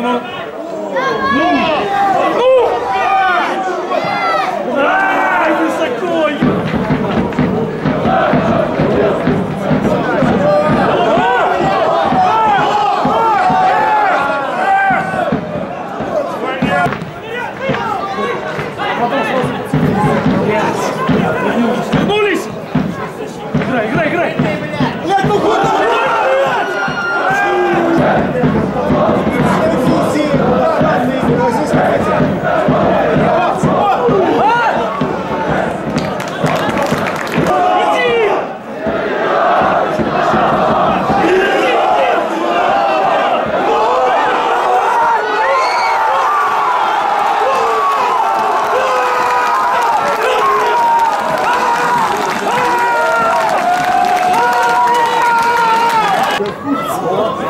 ну, ну. Ну! Ну! Ай, высоко! Вернулись! Играй, играй, играй! Oh,